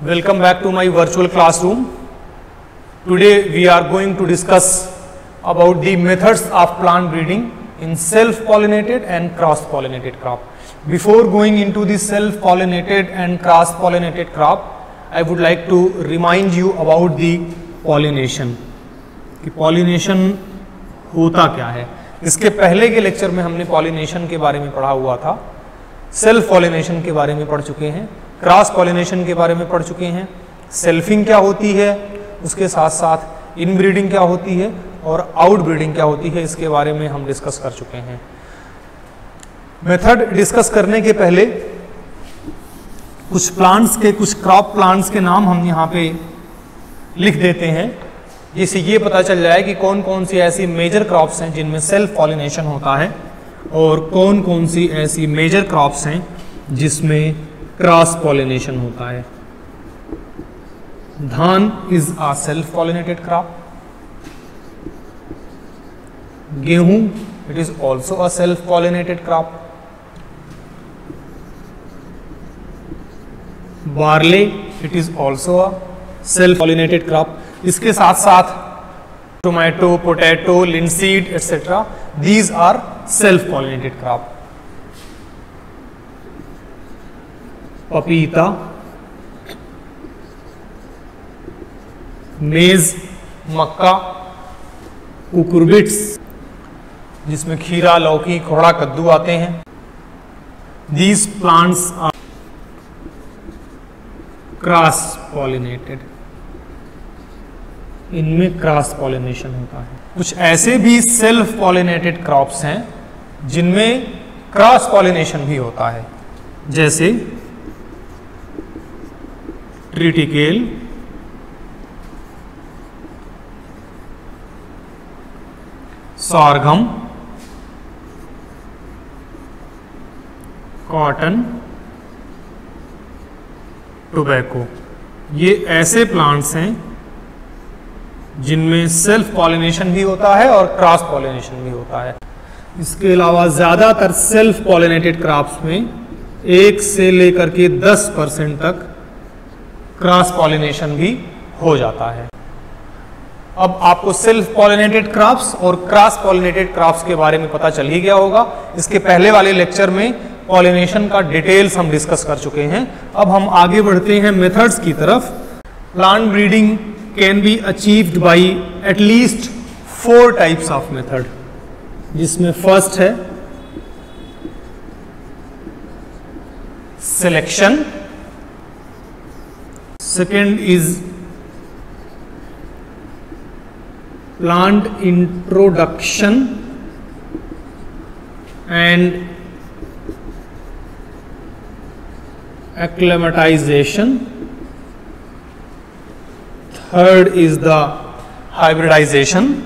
Welcome back to my virtual classroom. Today we are going to discuss about the methods of plant breeding in self-pollinated and cross-pollinated crop. Before going into the self-pollinated and cross-pollinated crop, I would like to remind you about the pollination. कि pollination होता क्या है इसके पहले के lecture में हमने pollination के बारे में पढ़ा हुआ था सेल्फ पॉलिनेशन के बारे में पढ़ चुके हैं क्रॉस पॉलिनेशन के बारे में पढ़ चुके हैं। सेल्फिंग क्या होती है, उसके साथ साथ इन ब्रीडिंग क्या होती है और आउट ब्रीडिंग क्या होती है, इसके बारे में हम डिस्कस कर चुके हैं। मेथड डिस्कस करने के पहले कुछ प्लांट्स के, कुछ क्रॉप प्लांट्स के नाम हम यहाँ पे लिख देते हैं, जिससे ये पता चल जाए कि कौन कौन सी ऐसी मेजर क्रॉप्स हैं जिनमें सेल्फ पॉलिनेशन होता है और कौन कौन सी ऐसी मेजर क्रॉप्स हैं जिसमें क्रॉस पॉलिनेशन होता है। धान is a self pollinated crop गेहूँ it is also a self pollinated crop barley it is also a self pollinated crop इसके साथ साथ tomato potato linseed etcetera these are self pollinated crop पपीता, maize, मक्का cucurbits जिसमें खीरा, लौकी, खोड़ा, कद्दू आते हैं। These plants are cross pollinated इनमें क्रॉस पॉलिनेशन होता है। कुछ ऐसे भी सेल्फ पॉलिनेटेड क्रॉप्स हैं, जिनमें क्रॉस पॉलिनेशन भी होता है। जैसे ट्रिटिकेल सॉर्गम कॉटन टोबैको ये ऐसे प्लांट्स हैं जिनमें सेल्फ पॉलिनेशन भी होता है और क्रॉस पॉलिनेशन भी होता है। इसके अलावा ज़्यादातर सेल्फ पॉलिनेटेड क्रॉप्स में एक से लेकर के 10 परसेंट तक क्रॉस पॉलिनेशन भी हो जाता है। अब आपको सेल्फ पॉलिनेटेड क्रॉप्स और क्रॉस पॉलिनेटेड क्रॉप्स के बारे में पता चल ही गया होगा। इसके पहले वाले लेक्चर में पॉलिनेशन का डिटेल्स हम डिस्कस कर चुके हैं। अब हम आगे बढ़ते हैं मेथड्स की तरफ़। Plant breeding can be achieved by at least four types of method, जिसमें फ़र्स्ट है selection second is plant introduction and acclimatization. Third is the hybridization.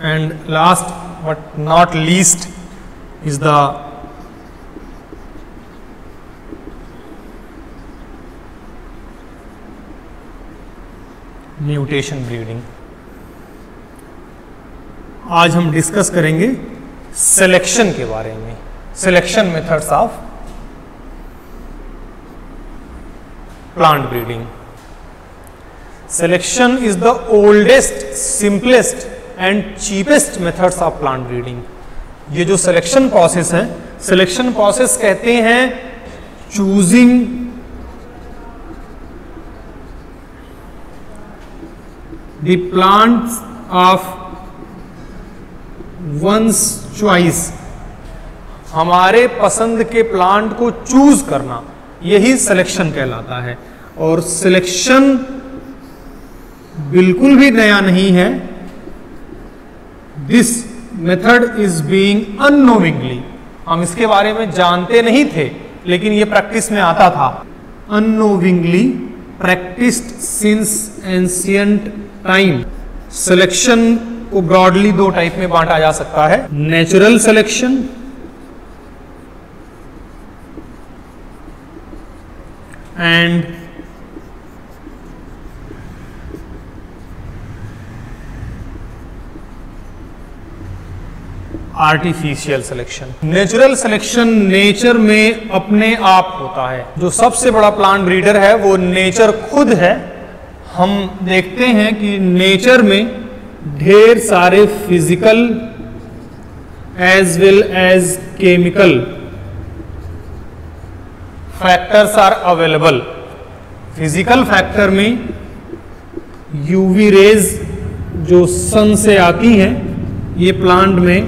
And last but not least is the mutation breeding. आज हम discuss करेंगे selection के बारे में। Selection methods of plant breeding. Selection is the oldest simplest and cheapest methods of plant breeding. ये जो selection process है selection process कहते हैं choosing the plants of one's choice. हमारे पसंद के प्लांट को चूज़ करना, यही सिलेक्शन कहलाता है। और सिलेक्शन बिल्कुल भी नया नहीं है। This method is being unknowingly हम इसके बारे में जानते नहीं थे, लेकिन ये प्रैक्टिस में आता था। Unknowingly practised since ancient time selection को ब्रॉडली दो टाइप में बांटा जा सकता है। Natural selection and artificial selection natural selection nature में अपने आप होता है। जो सबसे बड़ा प्लांट ब्रीडर है, वो नेचर खुद है। हम देखते हैं कि नेचर में ढेर सारे physical as well as chemical factors are available physical factor में यूवी रेज जो सन से आती हैं, ये प्लांट में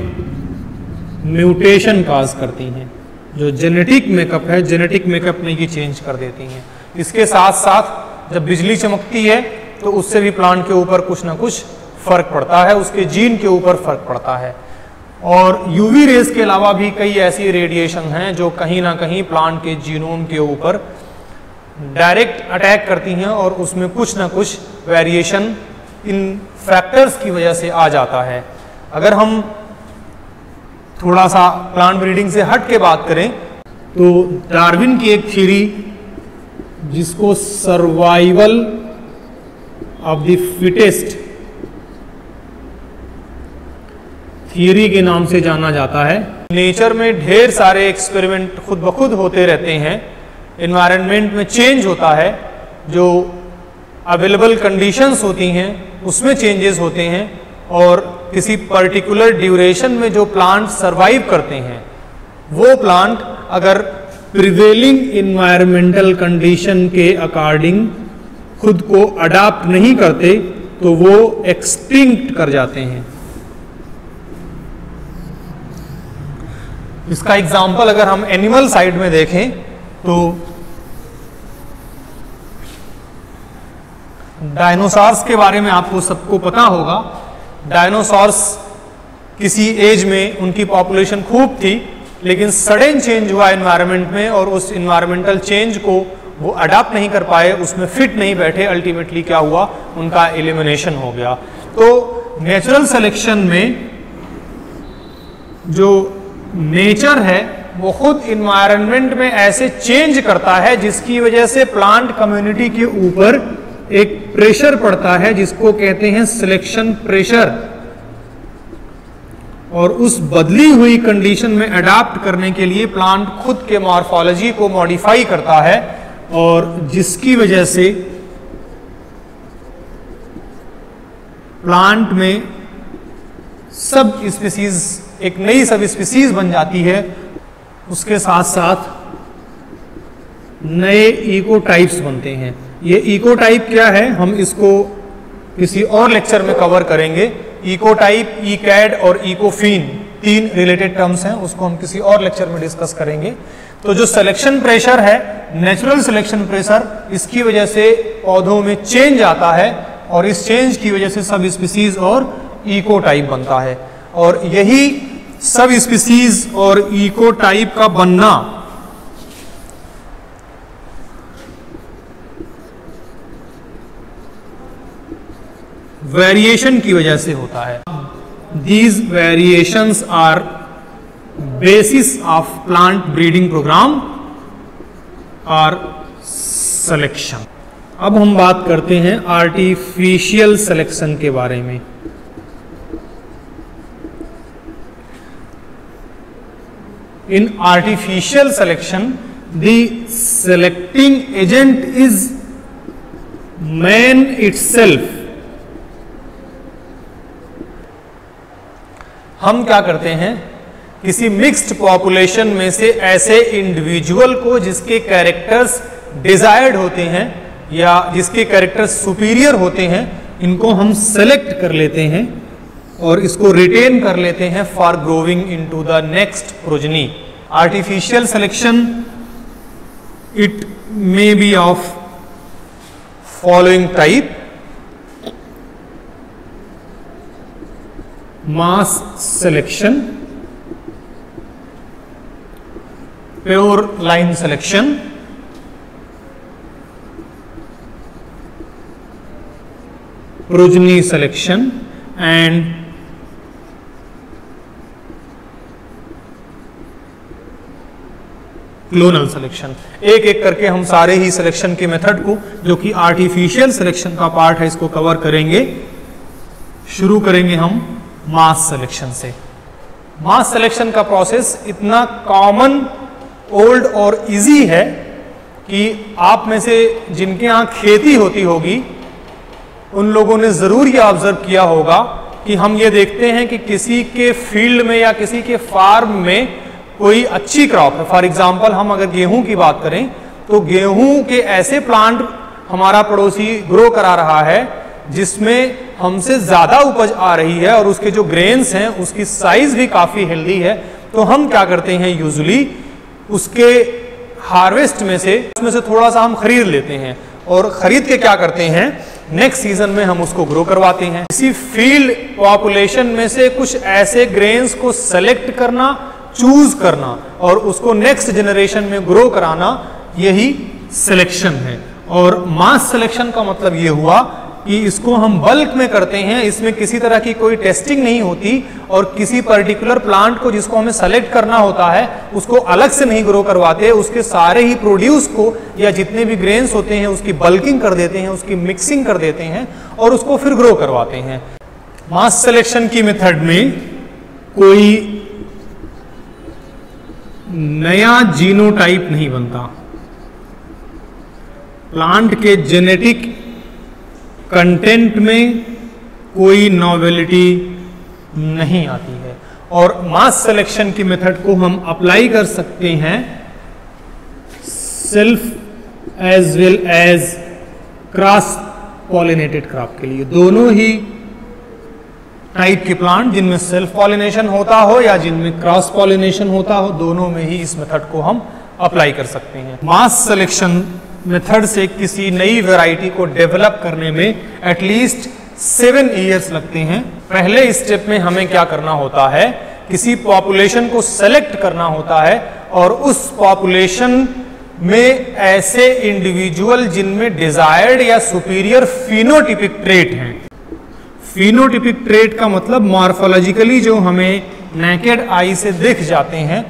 म्यूटेशन काज करती हैं, जो जेनेटिक मेकअप है जेनेटिक मेकअप में ये चेंज कर देती हैं। इसके साथ साथ जब बिजली चमकती है तो उससे भी प्लांट के ऊपर कुछ ना कुछ फ़र्क पड़ता है, उसके जीन के ऊपर फ़र्क पड़ता है। और यूवी रेस के अलावा भी कई ऐसी रेडिएशन हैं जो कहीं ना कहीं प्लांट के जीनोम के ऊपर डायरेक्ट अटैक करती हैं और उसमें कुछ ना कुछ वेरिएशन इन फैक्टर्स की वजह से आ जाता है। अगर हम थोड़ा सा प्लांट ब्रीडिंग से हट के बात करें तो डार्विन की एक थ्योरी जिसको survival of the fittest theory के नाम से जाना जाता है। नेचर में ढेर सारे एक्सपेरिमेंट खुद ब खुद होते रहते हैं। इन्वायरमेंट में चेंज होता है। जो अवेलेबल कंडीशंस होती हैं, उसमें चेंजेस होते हैं और किसी पर्टिकुलर ड्यूरेशन में जो प्लांट सरवाइव करते हैं, वो प्लांट अगर प्रिवेलिंग इन्वायरमेंटल कंडीशन के अकॉर्डिंग खुद को अडाप्ट नहीं करते तो वो एक्सटिंक्ट कर जाते हैं। इसका एग्ज़ाम्पल अगर हम एनिमल साइड में देखें तो डायनोसॉर्स के बारे में आपको सबको पता होगा। डायनोसॉर्स किसी एज में उनकी पॉपुलेशन खूब थी लेकिन सडन चेंज हुआ एनवायरनमेंट में और उस इन्वायरमेंटल चेंज को वो अडाप्ट नहीं कर पाए, उसमें फिट नहीं बैठे अल्टीमेटली क्या हुआ? उनका एलिमिनेशन हो गया। तो नेचुरल सिलेक्शन में जो नेचर है, वो खुद इन्वायरमेंट में ऐसे चेंज करता है, जिसकी वजह से प्लांट कम्युनिटी के ऊपर एक प्रेशर पड़ता है, जिसको कहते हैं सिलेक्शन प्रेशर और उस बदली हुई कंडीशन में अडाप्ट करने के लिए प्लांट खुद के मॉर्फोलॉजी को मॉडिफाई करता है और जिसकी वजह से प्लांट में सब स्पीसीज एक नई सब स्पीसीज बन जाती है। उसके साथ साथ नए इको टाइप्स बनते हैं। ये इको टाइप क्या है? हम इसको किसी और लेक्चर में कवर करेंगे। इको टाइप ई कैड और इकोफीन तीन रिलेटेड टर्म्स हैं, उसको हम किसी और लेक्चर में डिस्कस करेंगे। तो जो सिलेक्शन प्रेशर है नेचुरल सिलेक्शन प्रेशर इसकी वजह से पौधों में चेंज आता है और इस चेंज की वजह से सब स्पीसीज और इको टाइप बनता है। और यही सब स्पीसीज और इको टाइप का बनना वेरिएशन की वजह से होता है। These variations are basis of plant breeding programme are selection अब हम बात करते हैं आर्टिफिशियल सिलेक्शन के बारे में। In artificial selection, the selecting agent is man itself हम क्या करते हैं? किसी मिक्स्ड पॉपुलेशन में से ऐसे इंडिविजुअल को जिसके कैरेक्टर्स डिजायर्ड होते हैं या जिसके कैरेक्टर्स सुपीरियर होते हैं, इनको हम सेलेक्ट कर लेते हैं और इसको रिटेन कर लेते हैं for growing into the next progeny artificial selection it may be of following type mass selection, pure line selection, progeny selection, and clonal selection एक एक करके हम सारे ही सिलेक्शन के मेथड को, जो कि आर्टिफिशियल सिलेक्शन का पार्ट है, इसको कवर करेंगे। शुरू करेंगे हम। मास सिलेक्शन से। मास सिलेक्शन का प्रोसेस इतना कॉमन ओल्ड और इजी है कि आप में से जिनके यहाँ खेती होती होगी, उन लोगों ने ज़रूर ये ऑब्ज़र्व किया होगा कि हम ये देखते हैं कि किसी के फ़ील्ड में या किसी के फार्म में कोई अच्छी क्रॉप है। फॉर एग्ज़ाम्पल हम अगर गेहूँ की बात करें तो गेहूँ के ऐसे प्लांट हमारा पड़ोसी ग्रो करा रहा है जिसमें हमसे ज़्यादा उपज आ रही है और उसके जो ग्रेन्स हैं, उसकी साइज़ भी काफ़ी हेल्दी है। तो हम क्या करते हैं यूजली उसके हार्वेस्ट में से, उसमें से थोड़ा सा हम खरीद लेते हैं। और खरीद के क्या करते हैं नेक्स्ट सीज़न में हम उसको ग्रो करवाते हैं। इसी फ़ील्ड पॉपुलेशन में से कुछ ऐसे ग्रेन्स को सेलेक्ट करना चूज़ करना और उसको नेक्स्ट जनरेशन में ग्रो कराना, यही सिलेक्शन है। और मास सिलेक्शन का मतलब ये हुआ कि इसको हम बल्क में करते हैं, इसमें किसी तरह की कोई टेस्टिंग नहीं होती और किसी पर्टिकुलर प्लांट को जिसको हमें सेलेक्ट करना होता है, उसको अलग से नहीं ग्रो करवाते, उसके सारे ही प्रोड्यूस को या जितने भी ग्रेन्स होते हैं, उसकी बल्किंग कर देते हैं, उसकी मिक्सिंग कर देते हैं और उसको फिर ग्रो करवाते हैं। मास सिलेक्शन की मेथड में कोई नया जीनोटाइप नहीं बनता। प्लांट के जेनेटिक कंटेंट में कोई नॉवेलिटी नहीं आती है। और मास सिलेक्शन की मेथड को हम अप्लाई कर सकते हैं self as well as cross pollinated crop के लिए। दोनों ही टाइप के प्लांट जिनमें सेल्फ पॉलिनेशन होता हो या जिनमें क्रॉस पॉलिनेशन होता हो, दोनों में ही इस मेथड को हम अप्लाई कर सकते हैं। मास सिलेक्शन मेथड से किसी नई वैरायटी को डेवलप करने में एटलीस्ट सेवन ईयर्स लगते हैं। पहले स्टेप में हमें क्या करना होता है? किसी पॉपुलेशन को सेलेक्ट करना होता है और उस पॉपुलेशन में ऐसे इंडिविजुअल जिनमें डिजायर्ड या सुपीरियर फिनोटिपिक ट्रेट हैं। फिनोटिपिक ट्रेट का मतलब मॉर्फोलॉजिकली जो हमें नेकेड आई से दिख जाते हैं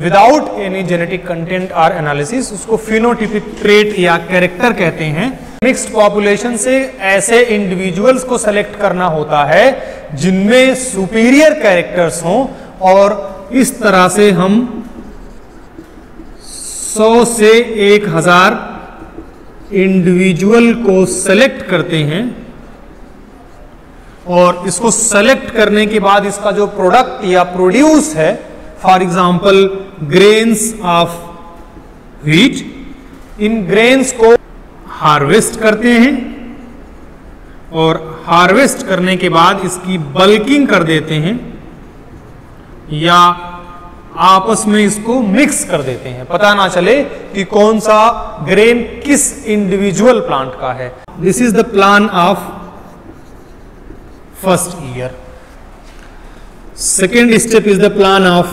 विदाउट एनी जेनेटिक कंटेंट और एनालिसिस उसको फिनोटिपिक ट्रेट या कैरेक्टर कहते हैं। मिक्स्ड पॉपुलेशन से ऐसे इंडिविजुअल्स को सेलेक्ट करना होता है, जिनमें सुपीरियर कैरेक्टर्स हों और इस तरह से हम 100 से 1000 इंडिविजुअल को सेलेक्ट करते हैं। और इसको सेलेक्ट करने के बाद इसका जो प्रोडक्ट या प्रोड्यूस है for example grains of wheat in grains को हार्वेस्ट करते हैं और हार्वेस्ट करने के बाद इसकी बल्किंग कर देते हैं या आपस में इसको मिक्स कर देते हैं। पता ना चले कि कौन सा ग्रेन किस इंडिविजुअल प्लांट का है। This is the plan of first year second step is the plan of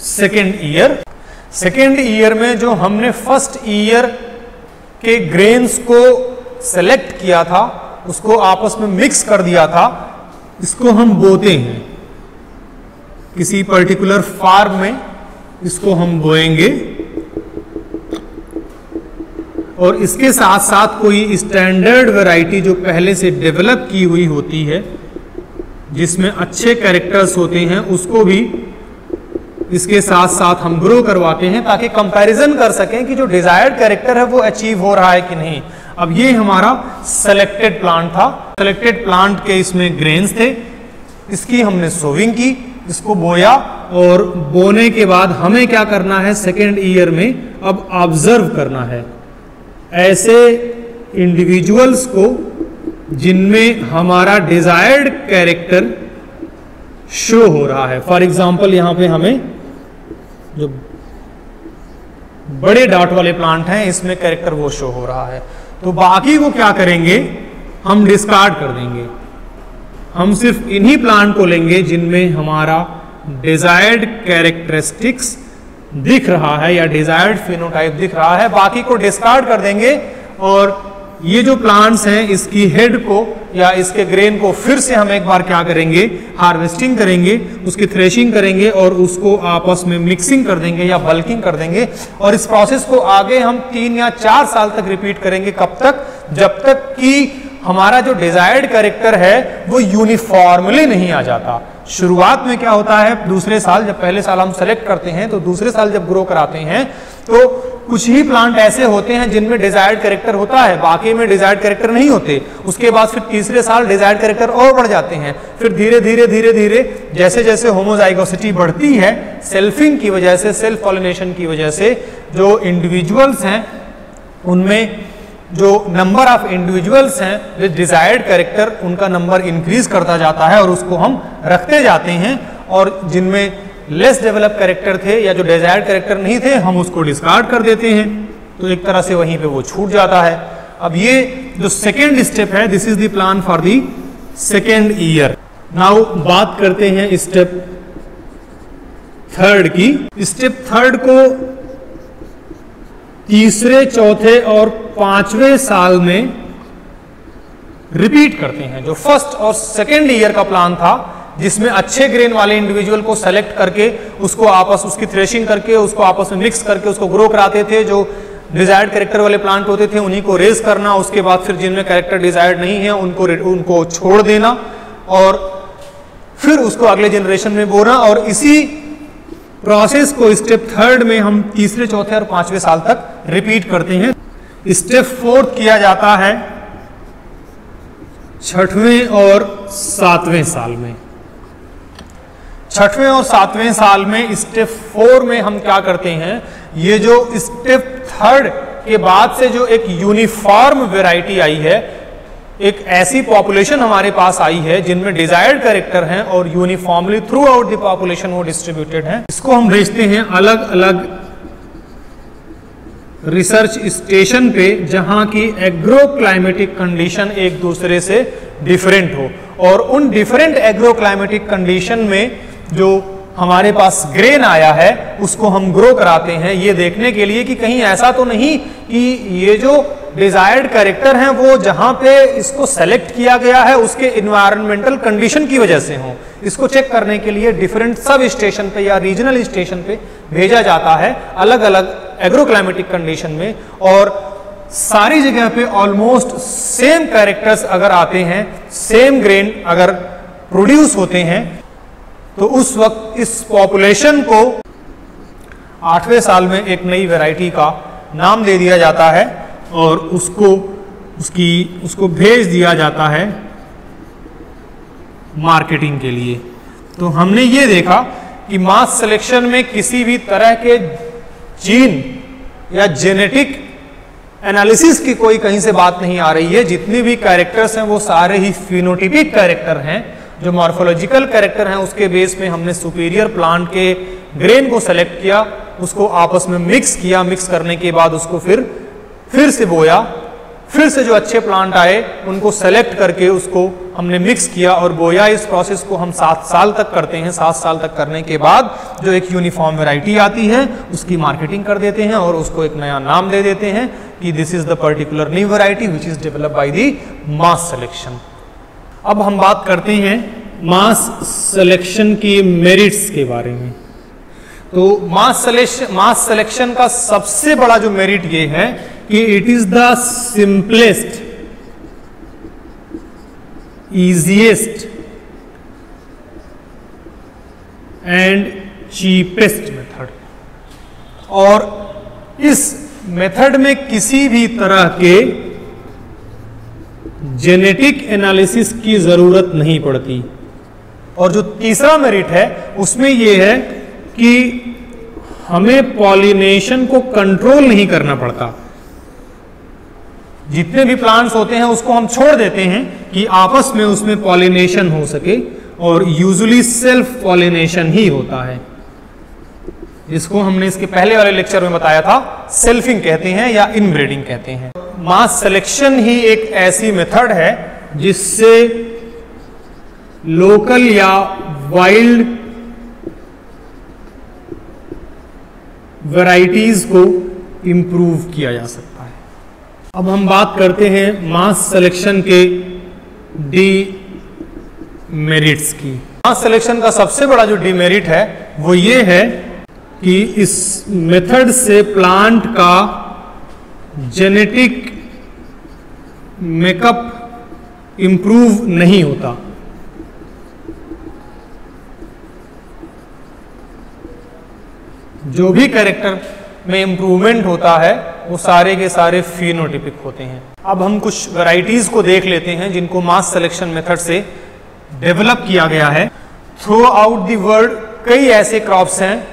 second year second year में जो हमने फ़र्स्ट ईयर के ग्रेन्स को सेलेक्ट किया था, उसको आपस में मिक्स कर दिया था, इसको हम बोते हैं। किसी पर्टिकुलर फार्म में इसको हम बोएँगे। और इसके साथ साथ कोई स्टैंडर्ड वैरायटी जो पहले से डेवलप की हुई होती है जिसमें अच्छे कैरेक्टर्स होते हैं, उसको भी इसके साथ साथ हम ग्रो करवाते हैं ताकि कंपैरिजन कर सकें कि जो डिजायर्ड कैरेक्टर है वो अचीव हो रहा है कि नहीं। अब ये हमारा सेलेक्टेड प्लांट था। सेलेक्टेड प्लांट के इसमें ग्रेन्स थे। इसकी हमने सोविंग की, इसको बोया और बोने के बाद हमें क्या करना है? सेकेंड ईयर में अब ऑब्ज़र्व करना है। ऐसे इंडिविजुअल्स को जिनमें हमारा डिजायर्ड कैरेक्टर शो हो रहा है। फॉर एग्ज़ाम्पल यहाँ पे हमें जो बड़े डाट वाले प्लांट हैं, इसमें कैरेक्टर वो शो हो रहा है। तो बाकी वो क्या करेंगे? हम डिस्कार्ड कर देंगे। हम सिर्फ़ इन्हीं प्लांट को लेंगे जिनमें हमारा डिजायर्ड कैरेक्टरिस्टिक्स दिख रहा है या डिजायर्ड फिनोटाइप दिख रहा है। बाकी को डिस्कार्ड कर देंगे और ये जो प्लांट्स हैं, इसकी हेड को या इसके ग्रेन को फिर से हम एक बार क्या करेंगे? हार्वेस्टिंग करेंगे, उसकी थ्रेशिंग करेंगे और उसको आपस में मिक्सिंग कर देंगे या बल्किंग कर देंगे। और इस प्रोसेस को आगे हम तीन या चार साल तक रिपीट करेंगे। कब तक? जब तक कि हमारा जो डिजायर्ड करेक्टर है, वो यूनिफॉर्मली नहीं आ जाता। शुरुआत में क्या होता है? दूसरे साल जब पहले साल हम सेलेक्ट करते हैं तो दूसरे साल जब ग्रो कराते हैं तो कुछ ही प्लांट ऐसे होते हैं जिनमें डिजायर्ड करेक्टर होता है, बाकी में डिजायर्ड करेक्टर नहीं होते। उसके बाद फिर तीसरे साल डिजायर्ड करेक्टर और बढ़ जाते हैं। फिर धीरे धीरे धीरे धीरे जैसे जैसे होमोजाइगोसिटी बढ़ती है सेल्फिंग की वजह से सेल्फ पॉलिनेशन की वजह से, जो इंडिविजुअल्स हैं, उनमें जो नंबर ऑफ़ इंडिविजुअल्स हैं विद डिजायर्ड करेक्टर उनका नंबर इंक्रीज करता जाता है और उसको हम रखते जाते हैं और जिनमें लेस डेवलप करेक्टर थे या जो डिजायर्ड करेक्टर नहीं थे, हम उसको डिस्कार्ड कर देते हैं। तो एक तरह से वहीं पे वो छूट जाता है। अब ये जो सेकेंड स्टेप है this is the plan for the second year now बात करते हैं स्टेप थर्ड की। स्टेप थर्ड को तीसरे, चौथे और पाँचवें साल में रिपीट करते हैं। जो फ़र्स्ट और सेकेंड ईयर का प्लान था जिसमें अच्छे ग्रेन वाले इंडिविजुअल को सेलेक्ट करके उसको आपस, उसकी थ्रेशिंग करके, उसको आपस में मिक्स करके, उसको ग्रो कराते थे, जो डिजायर्ड कैरेक्टर वाले प्लांट होते थे, उन्हीं को रेज करना, उसके बाद फिर जिनमें कैरेक्टर डिजायर्ड नहीं है, उनको उनको छोड़ देना और फिर उसको अगले जनरेशन में बोना और इसी प्रोसेस को स्टेप थर्ड में हम तीसरे, चौथे और पाँचवें साल तक रिपीट करते हैं। स्टेप फोर्थ किया जाता है छठवें और सातवें साल में। छठवें और सातवें साल में स्टेप फोर में हम क्या करते हैं? ये जो स्टेप थर्ड के बाद से जो एक यूनिफॉर्म वेराइटी आई है, एक ऐसी पॉपुलेशन हमारे पास आई है जिनमें डिजायर्ड कैरेक्टर हैं और uniformly throughout the population वो डिस्ट्रीब्यूटेड हैं। इसको हम भेजते हैं अलग अलग रिसर्च स्टेशन पे, जहाँ की एग्रो क्लाइमेटिक कंडीशन एक दूसरे से डिफरेंट हो। और उन डिफरेंट एग्रो क्लाइमेटिक कंडीशन में जो हमारे पास ग्रेन आया है, उसको हम ग्रो कराते हैं। ये देखने के लिए कि कहीं ऐसा तो नहीं कि ये जो डिजायर्ड कैरेक्टर हैं, वो जहाँ पे इसको सेलेक्ट किया गया है, उसके इन्वायरमेंटल कंडीशन की वजह से हो। इसको चेक करने के लिए डिफरेंट सब स्टेशन पे या रीजनल स्टेशन पे भेजा जाता है अलग अलग एग्रोक्लाइमेटिक कंडीशन में और सारी जगह पे ऑलमोस्ट सेम कैरेक्टर्स अगर आते हैं सेम ग्रेन अगर प्रोड्यूस होते हैं तो उस वक्त इस पॉपुलेशन को आठवें साल में एक नई वैरायटी का नाम दे दिया जाता है और उसको, उसकी, उसको भेज दिया जाता है मार्केटिंग के लिए। तो हमने ये देखा कि मास सिलेक्शन में किसी भी तरह के जीन या जेनेटिक एनालिसिस की कोई कहीं से बात नहीं आ रही है। जितने भी कैरेक्टर्स हैं वो सारे ही फिनोटिपिक कैरेक्टर हैं। जो मॉर्फोलॉजिकल कैरेक्टर हैं, उसके बेस में हमने सुपीरियर प्लांट के ग्रेन को सेलेक्ट किया, उसको आपस में मिक्स किया। मिक्स करने के बाद उसको फिर फिर से बोया। फिर से जो अच्छे प्लांट आए, उनको सेलेक्ट करके उसको हमने मिक्स किया और बोया। इस प्रोसेस को हम सात साल तक करते हैं। सात साल तक करने के बाद जो एक यूनिफॉर्म वैरायटी आती है, उसकी मार्केटिंग कर देते हैं और उसको एक नया नाम दे देते हैं कि this is the particular new variety which is develop by the mass selection अब हम बात करते हैं मास सिलेक्शन के मेरिट्स के बारे में। तो मास सिलेक्शन मास सिलेक्शन का सबसे बड़ा जो मेरिट ये है कि it is the simplest easiest and cheapest method और इस मेथड में किसी भी तरह के जेनेटिक एनालिसिस की ज़रूरत नहीं पड़ती। और जो तीसरा मेरिट है, उसमें यह है कि हमें पॉलिनेशन को कंट्रोल नहीं करना पड़ता। जितने भी प्लांट्स होते हैं, उसको हम छोड़ देते हैं कि आपस में उसमें पॉलिनेशन हो सके, और यूजुअली सेल्फ पॉलिनेशन ही होता है। इसको हमने इसके पहले वाले लेक्चर में बताया था सेल्फिंग कहते हैं या इनब्रीडिंग कहते हैं। मास सिलेक्शन ही एक ऐसी मेथड है जिससे लोकल या वाइल्ड वैरायटीज को इंप्रूव किया जा सकता है। अब हम बात करते हैं मास सिलेक्शन के डी मेरिट्स की। मास सिलेक्शन का सबसे बड़ा जो डीमेरिट है, वो ये है कि इस मेथड से प्लांट का जेनेटिक मेकअप इंप्रूव नहीं होता। जो भी कैरेक्टर में इंप्रूवमेंट होता है, वो सारे के सारे फिनोटिपिक होते हैं। अब हम कुछ वैरायटीज को देख लेते हैं, जिनको मास सिलेक्शन मेथड से डेवलप किया गया है। थ्रू आउट दी वर्ल्ड कई ऐसे क्रॉप्स हैं,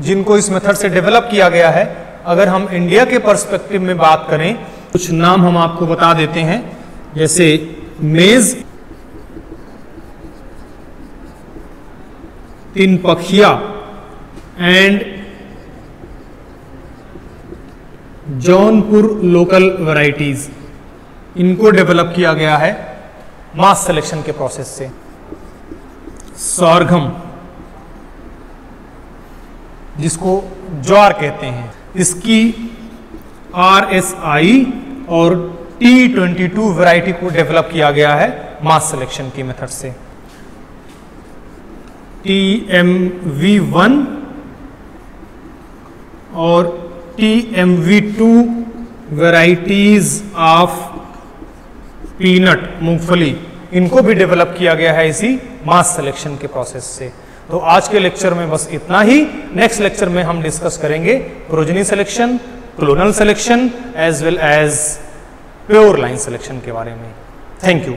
जिनको इस मेथड से डेवलप किया गया है। अगर हम इंडिया के पर्सपेक्टिव में बात करें कुछ नाम हम आपको बता देते हैं, जैसे मेज, तीन पखिया एंड जौनपुर लोकल वैरायटीज इनको डेवलप किया गया है मास सिलेक्शन के प्रोसेस से। सौरघम, जिसको ज्वार कहते हैं। इसकी आर एस आई और टी ट्वेंटी टू वेराइटी को डेवलप किया गया है मास सिलेक्शन की मेथड से। टी एम वी वन और T M V two varieties of peanut मूंगफली, इनको भी डेवलप किया गया है इसी मास सिलेक्शन के प्रोसेस से। तो आज के लेक्चर में बस इतना ही। नेक्स्ट लेक्चर में हम डिस्कस करेंगे progeny selection clonal selection as well as pure line selection के बारे में. Thank you